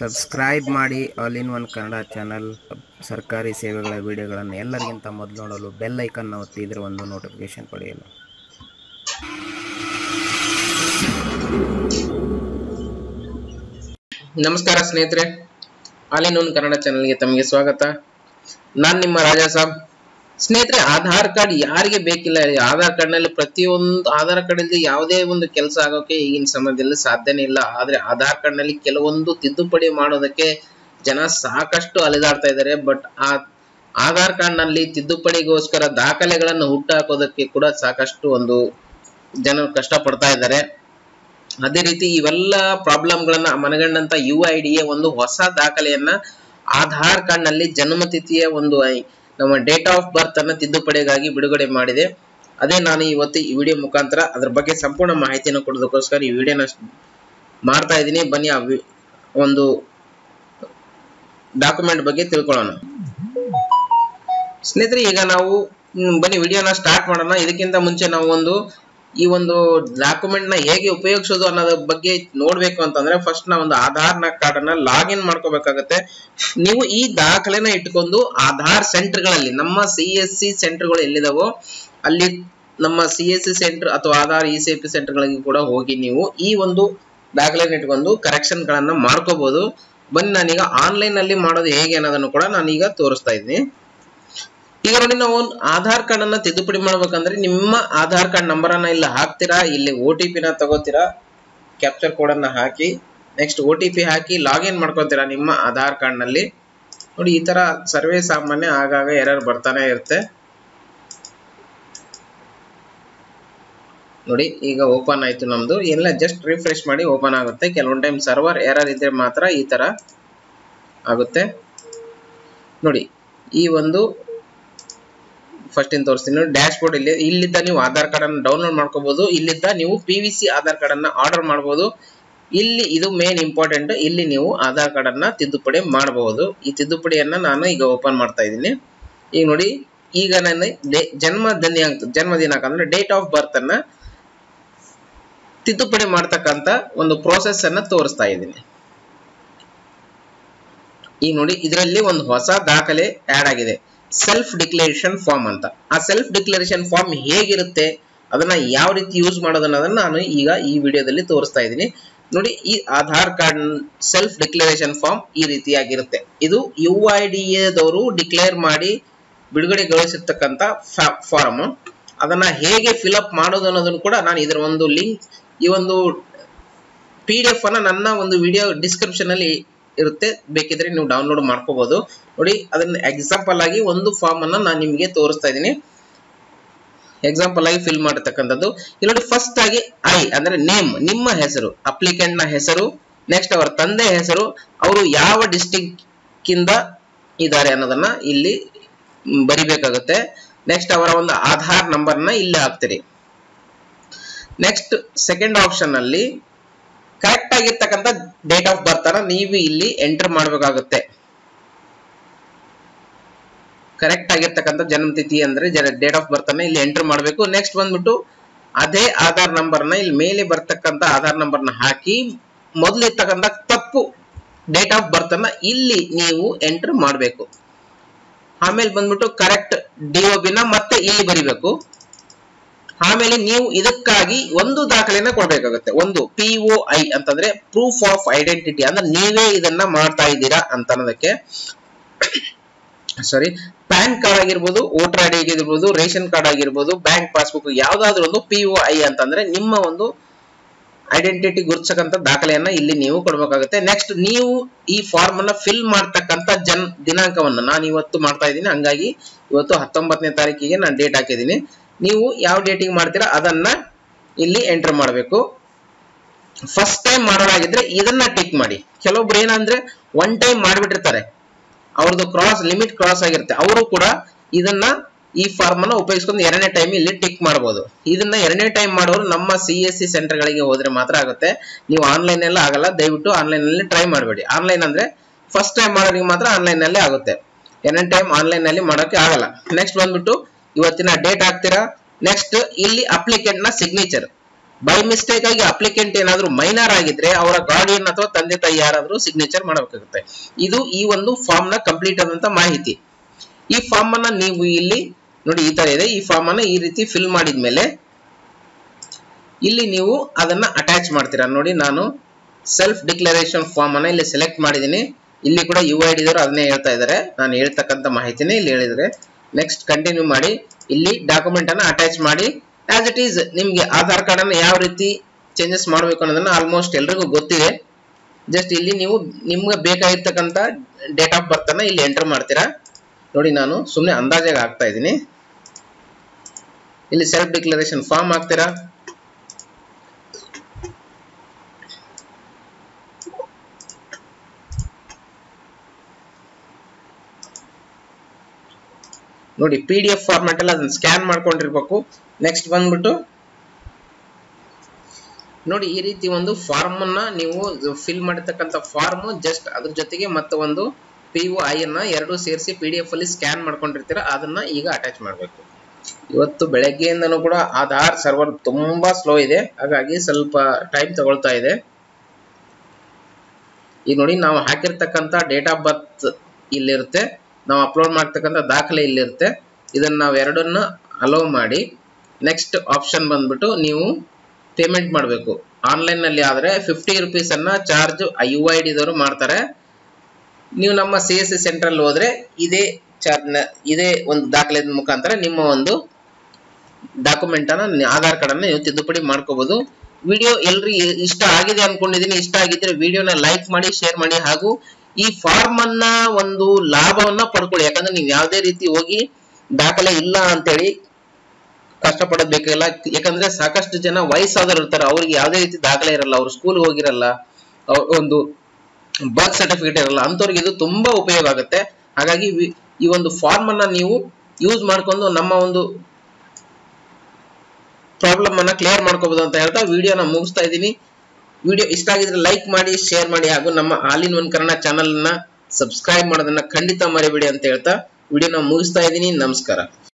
Subscribe ಮಾಡಿ all in one Kannada channel ಸರ್ಕಾರಿ ಸೇವೆಗಳ ವಿಡಿಯೋಗಳನ್ನು ಎಲ್ಲರಿಗಿಂತ ಮೊದಲು ನೋಡಲು ಬೆಲ್ ಐಕನ್ ಒತ್ತಿ ಇದರ ಒಂದು ನೋಟಿಫಿಕೇಶನ್ ಪಡೆಯಲು. ನಮಸ್ಕಾರ ಸ್ನೇಹಿತರೆ. ಆಲಿನೂನ್ ಕನ್ನಡ ಚಾನಲ್ಗೆ ತಮಗೆ ಸ್ವಾಗತ. ನಾನು ನಿಮ್ಮ ರಾಜಾ ಸಾಬ್. ಸ್ನೇಹಿತರೆ, ಆಧಾರ್ ಕಾರ್ಡ್ ಯಾರಿಗೆ ಬೇಕಿಲ್ಲ ಆಧಾರ್ ಕಾರ್ಡ್ನಲ್ಲಿ ಪ್ರತಿಯೊಂದು, ಆಧಾರ್ ಕಾರ್ಡ್ ಇಲ್ಲದೆ ಯಾವುದೇ ಒಂದು ಕೆಲಸ ಆಗೋಕೆ ಈಗಿನ ಸಮಯದಲ್ಲಿ ಸಾಧ್ಯನೇ ಇಲ್ಲ. ಆದ್ರೆ ಆಧಾರ್ ಕಾರ್ಡ್ನಲ್ಲಿ ಕೆಲವೊಂದು ತಿದ್ದುಪಡಿ ಮಾಡೋದಕ್ಕೆ ಜನ ಸಾಕಷ್ಟು ಅಲೆದಾಡ್ತಾ ಇದ್ದಾರೆ. ಬಟ್ ಆ ಆಧಾರ್ ಕಾರ್ಡ್ನಲ್ಲಿ ತಿದ್ದುಪಡಿಗೋಸ್ಕರ ದಾಖಲೆಗಳನ್ನು ಹುಟ್ಟಾಕೋದಕ್ಕೆ ಕೂಡ ಸಾಕಷ್ಟು ಒಂದು ಜನರು ಕಷ್ಟ ಪಡ್ತಾ ಇದ್ದಾರೆ. ಅದೇ ರೀತಿ ಇವೆಲ್ಲ ಪ್ರಾಬ್ಲಮ್ ಗಳನ್ನ ಮನಗಂಡಂತ ಯು ಐ ಡಿ ಎ ಒಂದು ಹೊಸ ದಾಖಲೆಯನ್ನ ಆಧಾರ್ ಕಾರ್ಡ್ನಲ್ಲಿ ಜನ್ಮತಿಥಿಯ ಒಂದು ಐ- ನಮ್ಮ ಡೇಟ್ ಆಫ್ ಬರ್ತ್ ಅನ್ನ ತಿದ್ದುಪಡಿಗಾಗಿ ಬಿಡುಗಡೆ ಮಾಡಿದೆ. ಅದೇ ನಾನು ಇವತ್ತು ಈ ವಿಡಿಯೋ ಮುಖಾಂತರ ಅದ್ರ ಬಗ್ಗೆ ಸಂಪೂರ್ಣ ಮಾಹಿತಿಯನ್ನು ಕೊಡೋದಕ್ಕೋಸ್ಕರ ಈ ವಿಡಿಯೋನ ಮಾಡ್ತಾ ಇದ್ದೀನಿ. ಬನ್ನಿ, ಆ ಒಂದು ಡಾಕ್ಯುಮೆಂಟ್ ಬಗ್ಗೆ ತಿಳ್ಕೊಳ್ಳೋಣ. ಸ್ನೇಹಿತರೆ, ಈಗ ನಾವು ಬನ್ನಿ ವಿಡಿಯೋನ ಸ್ಟಾರ್ಟ್ ಮಾಡೋಣ. ಇದಕ್ಕಿಂತ ಮುಂಚೆ ನಾವು ಒಂದು ಈ ಒಂದು ಡಾಕ್ಯುಮೆಂಟ್ನ ಹೇಗೆ ಉಪಯೋಗಿಸೋದು ಅನ್ನೋದ್ರ ಬಗ್ಗೆ ನೋಡ್ಬೇಕು ಅಂತಂದ್ರೆ ಫಸ್ಟ್ ನಾವು ಒಂದು ಆಧಾರ್ನ ಕಾರ್ಡ್ ಅನ್ನ ಲಾಗಿನ್ ಮಾಡ್ಕೋಬೇಕಾಗತ್ತೆ. ನೀವು ಈ ದಾಖಲೆನ ಇಟ್ಕೊಂಡು ಆಧಾರ್ ಸೆಂಟರ್ಗಳಲ್ಲಿ, ನಮ್ಮ ಸಿ ಎಸ್ ಸಿ ಸೆಂಟರ್ಗಳು ಎಲ್ಲಿದಾವೋ, ಅಲ್ಲಿ ನಮ್ಮ ಸಿ ಎಸ್ ಸಿ ಸೆಂಟರ್ ಅಥವಾ Aadhaar E C P centre ಗಳಿಗೆ ಕೂಡ ಹೋಗಿ ನೀವು ಈ ಒಂದು ದಾಖಲೆನ ಇಟ್ಕೊಂಡು ಕರೆಕ್ಷನ್ ಗಳನ್ನ ಮಾಡ್ಕೋಬಹುದು ಬನ್ನಿ ನಾನೀಗ ಆನ್ಲೈನ್ ಅಲ್ಲಿ ಮಾಡೋದು ಹೇಗೆ ಅನ್ನೋದನ್ನು ಕೂಡ ನಾನೀಗ ತೋರಿಸ್ತಾ ಇದ್ದೀನಿ. ಈಗ ನೋಡಿ ನಾವು ಆಧಾರ್ ಕಾರ್ಡ್ ಅನ್ನ ತಿದ್ದುಪಡಿ ಮಾಡ್ಬೇಕಂದ್ರೆ ನಿಮ್ಮ ಆಧಾರ್ ಕಾರ್ಡ್ ನಂಬರ್ ಅನ್ನ ಇಲ್ಲಿ ಹಾಕ್ತೀರಾ? ಇಲ್ಲಿ ಓ ಟಿ ಪಿನ ತಗೋತೀರಾ? ಕ್ಯಾಪ್ಚರ್ ಕೋಡ್ ಅನ್ನ ಹಾಕಿ ನೆಕ್ಸ್ಟ್ ಓ ಟಿ ಪಿ ಹಾಕಿ ಲಾಗಿನ್ ಮಾಡ್ಕೊತೀರಾ ನಿಮ್ಮ ಆಧಾರ್ ಕಾರ್ಡ್ನಲ್ಲಿ? ನೋಡಿ, ಈ ತರ ಸರ್ವೇ ಸಾಮಾನ್ಯ ಆಗಾಗ ಎರರ್ ಬರ್ತಾನೆ ಇರುತ್ತೆ. ನೋಡಿ, ಈಗ ಓಪನ್ ಆಯ್ತು ನಮ್ದು. ಎಲ್ಲ ಜಸ್ಟ್ ರಿಫ್ರೆಶ್ ಮಾಡಿ ಓಪನ್ ಆಗುತ್ತೆ. ಕೆಲವೊಂದು ಟೈಮ್ ಸರ್ವರ್ ಎರರ್ ಇದ್ರೆ ಮಾತ್ರ ಈ ತರ ಆಗುತ್ತೆ. ನೋಡಿ, ಈ ಒಂದು ಫಸ್ಟ್ ಇನ್ ತೋರಿಸ್ತೀನಿ ಡ್ಯಾಶ್ ಬೋರ್ಡ್ ಇಲ್ಲಿ, ಇಲ್ಲಿದ್ದ ನೀವು ಆಧಾರ್ ಕಾರ್ಡ್ ಅನ್ನು ಡೌನ್ಲೋಡ್ ಮಾಡ್ಕೋಬಹುದು ಇಲ್ಲಿದ್ದ ನೀವು P V C Aadhaar card ಅನ್ನ ಆರ್ಡರ್ ಮಾಡಬಹುದು ಇಲ್ಲಿ ಇದು ಮೇನ್ ಇಂಪಾರ್ಟೆಂಟ್ ಇಲ್ಲಿ ನೀವು ಆಧಾರ್ ಕಾರ್ಡ್ ಅನ್ನ ತಿದ್ದುಪಡಿ ಮಾಡಬಹುದು ಈ ತಿದ್ದುಪಡಿಯನ್ನ ನಾನು ಈಗ ಓಪನ್ ಮಾಡ್ತಾ ಇದ್ದೀನಿ. ಈಗ ನೋಡಿ, ಈಗ ನನ್ನ ಡೆ- ಜನ್ಮ ದಿನಾಂಕ ಜನ್ಮ ದಿನಾಂಕ ಅಂದ್ರೆ ಡೇಟ್ ಆಫ್ ಬರ್ತ್ ಅನ್ನ ತಿದ್ದುಪಡಿ ಮಾಡ್ತಕ್ಕಂತ ಒಂದು ಪ್ರೋಸೆಸ್ ಅನ್ನ ತೋರಿಸ್ತಾ ಇದ್ದೀನಿ. ಈಗ ನೋಡಿ, ಇದರಲ್ಲಿ ಒಂದು ಹೊಸ ದಾಖಲೆ ಆಡ್ ಆಗಿದೆ. ಸೆಲ್ಫ್ ಡಿಕ್ಲರೇಷನ್ ಫಾರ್ಮ್ ಅಂತ. ಆ ಸೆಲ್ಫ್ ಡಿಕ್ಲರೇಷನ್ ಫಾರ್ಮ್ ಹೇಗಿರುತ್ತೆ, ಅದನ್ನ ಯಾವ ರೀತಿ ಯೂಸ್ ಮಾಡೋದನ್ನೋದನ್ನ ನಾನು ಈಗ ಈ ವಿಡಿಯೋದಲ್ಲಿ ತೋರಿಸ್ತಾ ಇದ್ದೀನಿ. ನೋಡಿ, ಈ Aadhaar card self declaration form ಈ ರೀತಿಯಾಗಿರುತ್ತೆ. ಇದು ಯು ಐ ಡಿ ಎದವರು ಡಿಕ್ಲೇರ್ ಮಾಡಿ ಬಿಡುಗಡೆಗೊಳಿಸಿರ್ತಕ್ಕಂಥ ಫಾರ್ಮ್ ಅದನ್ನ ಹೇಗೆ ಫಿಲಪ್ ಮಾಡೋದು ಅನ್ನೋದನ್ನು ಕೂಡ ನಾನು ಇದರ ಒಂದು ಲಿಂಕ್ ಈ ಒಂದು ಪಿ ಡಿ ಎಫ್ ಅನ್ನ ನನ್ನ ಒಂದು ವಿಡಿಯೋ ಡಿಸ್ಕ್ರಿಪ್ಷನ್ ಅಲ್ಲಿ ಇರುತ್ತೆ. ಬೇಕಿದ್ರೆ ನೀವು ಡೌನ್ಲೋಡ್ ಮಾಡ್ಕೋಬಹುದು ನೋಡಿ, ಅದನ್ನ ಎಕ್ಸಾಂಪಲ್ ಆಗಿ ಒಂದು ಫಾರ್ಮ್ ಅನ್ನ ನಾನು ನಿಮಗೆ ತೋರಿಸ್ತಾ ಇದ್ದೀನಿ. ಎಕ್ಸಾಂಪಲ್ ಆಗಿ ಫಿಲ್ ಮಾಡತಕ್ಕಂಥದ್ದು ಇಲ್ಲಿ ನೋಡಿ ಫಸ್ಟ್ ಆಗಿ ಐ ಅಂದ್ರೆ ನೇಮ್ ನಿಮ್ಮ ಹೆಸರು ಅಪ್ಲಿಕೆಂಟ್ನ ಹೆಸರು ನೆಕ್ಸ್ಟ್ ಅವರ ತಂದೆ ಹೆಸರು, ಅವರು ಯಾವ ಡಿಸ್ಟಿಕ್ ಇಂದ ಇದ್ದಾರೆ ಅನ್ನೋದನ್ನ ಇಲ್ಲಿ ಬರಿಬೇಕಾಗುತ್ತೆ. ನೆಕ್ಸ್ಟ್ ಅವರ ಒಂದು ಆಧಾರ್ ನಂಬರ್ನ ಇಲ್ಲಿ ಹಾಕ್ತೀರಿ. ನೆಕ್ಸ್ಟ್ ಸೆಕೆಂಡ್ ಆಪ್ಷನ್ ಅಲ್ಲಿ ಆಗಿರ್ತಕ್ಕಂಥ ಡೇಟ್ ಆಫ್ ಬರ್ತ್ ಅನ್ನ ನೀವು ಇಲ್ಲಿ ಎಂಟರ್ ಮಾಡಬೇಕಾಗುತ್ತೆ. ಕರೆಕ್ಟ್ ಆಗಿರ್ತಕ್ಕಂಥ ಜನ್ಮತಿಥಿ ಅಂದ್ರೆ ಡೇಟ್ ಆಫ್ ಬರ್ತ್ ಅನ್ನ ಇಲ್ಲಿ ಎಂಟರ್ ಮಾಡಬೇಕು. ನೆಕ್ಸ್ಟ್ ಬಂದ್ಬಿಟ್ಟು ಅದೇ ಆಧಾರ್ ನಂಬರ್ನ ಇಲ್ಲಿ ಮೇಲೆ ಬರ್ತಕ್ಕಂಥ ಆಧಾರ್ ನಂಬರ್ನ ಹಾಕಿ ಮೊದಲಿರ್ತಕ್ಕಂಥ ತಪ್ಪು ಡೇಟ್ ಆಫ್ ಬರ್ತ್ ಅನ್ನ ಇಲ್ಲಿ ನೀವು ಎಂಟರ್ ಮಾಡಬೇಕು. ಆಮೇಲೆ ಬಂದ್ಬಿಟ್ಟು ಕರೆಕ್ಟ್ ಡಿ ಒ ನ ಮತ್ತೆ ಇಲ್ಲಿ ಬರಿಬೇಕು. ಆಮೇಲೆ ನೀವು ಇದಕ್ಕಾಗಿ ಒಂದು ದಾಖಲೆಯನ್ನು ಕೊಡಬೇಕಾಗುತ್ತೆ. ಒಂದು ಪಿ ಒ ಐ ಅಂತಂದ್ರೆ ಪ್ರೂಫ್ ಆಫ್ ಐಡೆಂಟಿಟಿ ಅಂದ್ರೆ ನೀವೇ ಇದನ್ನ ಮಾಡ್ತಾ ಇದ್ದೀರಾ ಅಂತ ಅನ್ನೋದಕ್ಕೆ. ಸಾರಿ ಪ್ಯಾನ್ ಕಾರ್ಡ್ ಆಗಿರ್ಬೋದು, ವೋಟರ್ ಐಡಿ ಆಗಿರ್ಬೋದು, ರೇಷನ್ ಕಾರ್ಡ್ ಆಗಿರ್ಬೋದು, ಬ್ಯಾಂಕ್ ಪಾಸ್ಬುಕ್, ಯಾವ್ದಾದ್ರು ಒಂದು ಪಿ ಒ ಐ ಅಂತಂದ್ರೆ ನಿಮ್ಮ ಒಂದು ಐಡೆಂಟಿಟಿ ಗುರುತಿಸಕ್ಕಂತ ದಾಖಲೆಯನ್ನ ಇಲ್ಲಿ ನೀವು ಕೊಡ್ಬೇಕಾಗುತ್ತೆ. ನೆಕ್ಸ್ಟ್ ನೀವು ಈ ಫಾರ್ಮ್ ಅನ್ನ ಫಿಲ್ ಮಾಡ್ತಕ್ಕಂತ ಜನ್ ದಿನಾಂಕವನ್ನು ನಾನು ಇವತ್ತು ಮಾಡ್ತಾ ಇದ್ದೀನಿ. ಹಂಗಾಗಿ ಇವತ್ತು ಹತ್ತೊಂಬತ್ತನೇ ತಾರೀಕಿಗೆ ನಾನು ಡೇಟ್ ಹಾಕಿದ್ದೀನಿ. ನೀವು ಯಾವ ಡೇಟಿಗೆ ಮಾಡ್ತೀರಾ ಅದನ್ನ ಇಲ್ಲಿ ಎಂಟರ್ ಮಾಡಬೇಕು. ಫಸ್ಟ್ ಟೈಮ್ ಮಾಡೋದಾಗಿದ್ರೆ ಇದನ್ನ ಟಿಕ್ ಮಾಡಿ. ಕೆಲವೊಬ್ರು ಏನಂದ್ರೆ ಒನ್ ಟೈಮ್ ಮಾಡಿಬಿಟ್ಟಿರ್ತಾರೆ. ಅವ್ರದ್ದು ಕ್ರಾಸ್ ಲಿಮಿಟ್ ಕ್ರಾಸ್ ಆಗಿರುತ್ತೆ. ಅವರು ಕೂಡ ಇದನ್ನ ಈ ಫಾರ್ಮ್ ಅನ್ನ ಉಪಯೋಗಿಸ್ಕೊಂಡು ಎರಡನೇ ಟೈಮ್ ಇಲ್ಲಿ ಟಿಕ್ ಮಾಡಬಹುದು ಇದನ್ನ ಎರಡನೇ ಟೈಮ್ ಮಾಡೋರು ನಮ್ಮ ಸಿ ಎಸ್ ಸಿ ಸೆಂಟರ್ ಗಳಿಗೆ ಹೋದ್ರೆ ಮಾತ್ರ ಆಗುತ್ತೆ. ನೀವು ಆನ್ಲೈನ್ ಎಲ್ಲ ಆಗಲ್ಲ, ದಯವಿಟ್ಟು ಆನ್ಲೈನ್ ಅಲ್ಲಿ ಟ್ರೈ ಮಾಡಬೇಡಿ. ಆನ್ಲೈನ್ ಅಂದ್ರೆ ಫಸ್ಟ್ ಟೈಮ್ ಮಾಡೋರಿಗೆ ಮಾತ್ರ ಆನ್ಲೈನ್ನಲ್ಲಿ ಆಗುತ್ತೆ. ಎರಡನೇ ಟೈಮ್ ಆನ್ಲೈನ್ನಲ್ಲಿ ಮಾಡೋಕೆ ಆಗಲ್ಲ. ನೆಕ್ಸ್ಟ್ ಬಂದ್ಬಿಟ್ಟು ಇವತ್ತಿನ ಡೇಟ್ ಹಾಕ್ತೀರಾ? ನೆಕ್ಸ್ಟ್ ಇಲ್ಲಿ ಅಪ್ಲಿಕೆಂಟ್ನ ಸಿಗ್ನೇಚರ್ ಬೈ ಮಿಸ್ಟೇಕ್ ಆಗಿ ಅಪ್ಲಿಕೆಂಟ್ ಏನಾದ್ರೂ ಮೈನರ್ ಆಗಿದ್ರೆ ಅವರ ಗಾರ್ಡಿಯನ್ ಅಥವಾ ತಂದೆ ತಾಯಿ ಯಾರಾದ್ರೂ ಸಿಗ್ನೇಚರ್ ಮಾಡಬೇಕಾಗುತ್ತೆ. ಇದು ಈ ಒಂದು ಫಾರ್ಮ್ನ ಕಂಪ್ಲೀಟ್ ಆದಂತ ಮಾಹಿತಿ. ಈ ಫಾರ್ಮ್ ಅನ್ನ ನೀವು ಇಲ್ಲಿ, ನೋಡಿ ಈ ತರ ಇದೆ. ಈ ಫಾರ್ಮ್ ಅನ್ನ ಈ ರೀತಿ ಫಿಲ್ ಮಾಡಿದ್ಮೇಲೆ ಇಲ್ಲಿ ನೀವು ಅದನ್ನ ಅಟ್ಯಾಚ್ ಮಾಡ್ತೀರಾ? ನೋಡಿ ನಾನು ಸೆಲ್ಫ್ ಡಿಕ್ಲರೇಷನ್ ಫಾರ್ಮ್ ಅನ್ನ ಇಲ್ಲಿ ಸೆಲೆಕ್ಟ್ ಮಾಡಿದೀನಿ ಇಲ್ಲಿ ಕೂಡ ಯು ಐ ಡಿ ಅದನ್ನೇ ಹೇಳ್ತಾ ಇದ್ದಾರೆ. ನಾನು ಹೇಳ್ತಕ್ಕಂಥ ಮಾಹಿತಿನೇ ಇಲ್ಲಿ ಹೇಳಿದ್ರೆ ನೆಕ್ಸ್ಟ್ ಕಂಟಿನ್ಯೂ ಮಾಡಿ. ಇಲ್ಲಿ ಡಾಕ್ಯುಮೆಂಟ್ ಅನ್ನು ಅಟ್ಯಾಚ್ ಮಾಡಿ. ಆಸ್ ಇಟ್ ಈಸ್ ನಿಮ್ಗೆ ಆಧಾರ್ ಕಾರ್ಡ್ ಅನ್ನು ಯಾವ ರೀತಿ ಚೇಂಜಸ್ ಮಾಡಬೇಕು ಅನ್ನೋದನ್ನ ಆಲ್ಮೋಸ್ಟ್ ಎಲ್ರಿಗೂ ಗೊತ್ತಿದೆ. ಜಸ್ಟ್ ಇಲ್ಲಿ ನೀವು ನಿಮ್ಗೆ ಬೇಕಾಗಿರ್ತಕ್ಕಂಥ ಡೇಟ್ ಆಫ್ ಬರ್ತ್ ಅನ್ನ ಇಲ್ಲಿ ಎಂಟರ್ ಮಾಡ್ತೀರಾ. ನೋಡಿ ನಾನು ಸುಮ್ಮನೆ ಅಂದಾಜಾಗಿ ಹಾಕ್ತಾ ಇದ್ದೀನಿ. ಇಲ್ಲಿ ಸೆಲ್ಫ್ ಡಿಕ್ಲರೇಷನ್ ಫಾರ್ಮ್ ಹಾಕ್ತೀರಾ. ನೋಡಿ ಪಿ ಡಿ ಎಫ್ ಫಾರ್ಮ್ಯಾಟ್ ಅಲ್ಲಿ ಅದನ್ನ ಸ್ಕ್ಯಾನ್ ಮಾಡ್ಕೊಂಡಿರ್ಬೇಕು. ನೆಕ್ಸ್ಟ್ ಬಂದ್ಬಿಟ್ಟು, ನೋಡಿ, ಈ ರೀತಿ ಒಂದು ಫಾರ್ಮ್ ಅನ್ನ ನೀವು ಫಿಲ್ ಮಾಡಿರ್ತಕ್ಕಂಥ ಫಾರ್ಮ್ ಜಸ್ಟ್ ಅದ್ರ ಜೊತೆಗೆ ಮತ್ತೆ ಒಂದು ಪಿ ಯು ಐ ಅನ್ನ ಎರಡು ಸೇರಿಸಿ ಪಿ ಡಿ ಎಫ್ ಅಲ್ಲಿ ಸ್ಕ್ಯಾನ್ ಮಾಡ್ಕೊಂಡಿರ್ತೀರ, ಅದನ್ನ ಈಗ ಅಟ್ಯಾಚ್ ಮಾಡಬೇಕು. ಇವತ್ತು ಬೆಳಗ್ಗೆಯಿಂದನೂ ಕೂಡ ಆಧಾರ್ ಸರ್ವರ್ ತುಂಬಾ ಸ್ಲೋ ಇದೆ. ಹಾಗಾಗಿ ಸ್ವಲ್ಪ ಟೈಮ್ ತಗೊಳ್ತಾ ಇದೆ. ಈಗ ನೋಡಿ, ನಾವು ಹಾಕಿರ್ತಕ್ಕಂಥ ಡೇಟ್ ಆಫ್ ಬರ್ತ್ ಇಲ್ಲಿರುತ್ತೆ. ನಾವು ಅಪ್ಲೋಡ್ ಮಾಡ್ತಕ್ಕಂಥ ದಾಖಲೆ ಇಲ್ಲಿರುತ್ತೆ. ಇದನ್ನ ನಾವು ಎರಡನ್ನ ಅಲೋ ಮಾಡಿ ನೆಕ್ಸ್ಟ್ ಆಪ್ಷನ್ ಬಂದ್ಬಿಟ್ಟು ನೀವು ಪೇಮೆಂಟ್ ಮಾಡಬೇಕು. ಆನ್ಲೈನ್ನಲ್ಲಿ ಆದ್ರೆ ಫಿಫ್ಟಿ ರುಪೀಸನ್ನು ಚಾರ್ಜ್ ಯು ಐ ಡಿದವರು ಮಾಡ್ತಾರೆ. ನೀವು ನಮ್ಮ ಸಿ ಎಸ್ ಸಿ ಸೆಂಟ್ರಲ್ಲಿ ಹೋದ್ರೆ ಇದೇ ಚಾರ್ಜ್ ಇದೇ ಒಂದು ದಾಖಲೆ ಮುಖಾಂತರ ನಿಮ್ಮ ಒಂದು ಡಾಕ್ಯುಮೆಂಟ್ ಅನ್ನ, ಆಧಾರ್ ಕಾರ್ಡ್ ಅನ್ನ ನೀವು ತಿದ್ದುಪಡಿ ಮಾಡ್ಕೋಬೋದು. ವಿಡಿಯೋ ಎಲ್ರಿ ಇಷ್ಟ ಆಗಿದೆ ಅನ್ಕೊಂಡಿದೀನಿ, ಇಷ್ಟ ಆಗಿದ್ರೆ ವಿಡಿಯೋನ ಲೈಕ್ ಮಾಡಿ ಶೇರ್ ಮಾಡಿ ಹಾಗೂ ಈ ಫಾರ್ಮ್ ಅನ್ನ ಒಂದು ಲಾಭವನ್ನ ಪಡ್ಕೊಳ್ಳಿ. ಯಾಕಂದ್ರೆ ನೀವು ಯಾವುದೇ ರೀತಿ ಹೋಗಿ ದಾಖಲೆ ಇಲ್ಲ ಅಂತೇಳಿ ಹೇಳಿ ಬೇಕಾಗಿಲ್ಲ ಯಾಕಂದ್ರೆ ಸಾಕಷ್ಟು ಜನ ವಯಸ್ಸಾದವ್ರು ಇರ್ತಾರೆ. ಅವ್ರಿಗೆ ಯಾವುದೇ ರೀತಿ ದಾಖಲೆ ಇರಲ್ಲ. ಅವ್ರು ಸ್ಕೂಲ್ ಹೋಗಿರಲ್ಲ. ಒಂದು ಬರ್ತ್ ಸರ್ಟಿಫಿಕೇಟ್ ಇರಲ್ಲ. ಅಂತವ್ರಿಗೆ ಇದು ತುಂಬಾ ಉಪಯೋಗ ಆಗುತ್ತೆ. ಹಾಗಾಗಿ ಈ ಒಂದು ಫಾರ್ಮ್ ಅನ್ನ ನೀವು ಯೂಸ್ ಮಾಡ್ಕೊಂಡು ನಮ್ಮ ಒಂದು ಪ್ರಾಬ್ಲಮ್ ಅನ್ನ ಕ್ಲಿಯರ್ ಮಾಡ್ಕೋಬಹುದು ಅಂತ ಹೇಳ್ತಾ ವಿಡಿಯೋನ ಮುಗಿಸ್ತಾ ಇದ್ದೀನಿ. ವಿಡಿಯೋ ಇಷ್ಟ ಆಗಿದ್ರೆ ಲೈಕ್ ಮಾಡಿ ಶೇರ್ ಮಾಡಿ ಹಾಗೂ ನಮ್ಮ ಆಲ್ ಇನ್ ಒನ್ ಕನ್ನಡ ಚಾನಲ್ನ ಸಬ್ಸ್ಕ್ರೈಬ್ ಮಾಡೋದನ್ನ ಖಂಡಿತ ಮರಿಬೇಡಿ ಅಂತ ಹೇಳ್ತಾ ವಿಡಿಯೋನ ಮುಗಿಸ್ತಾ ಇದ್ದೀನಿ. ನಮಸ್ಕಾರ.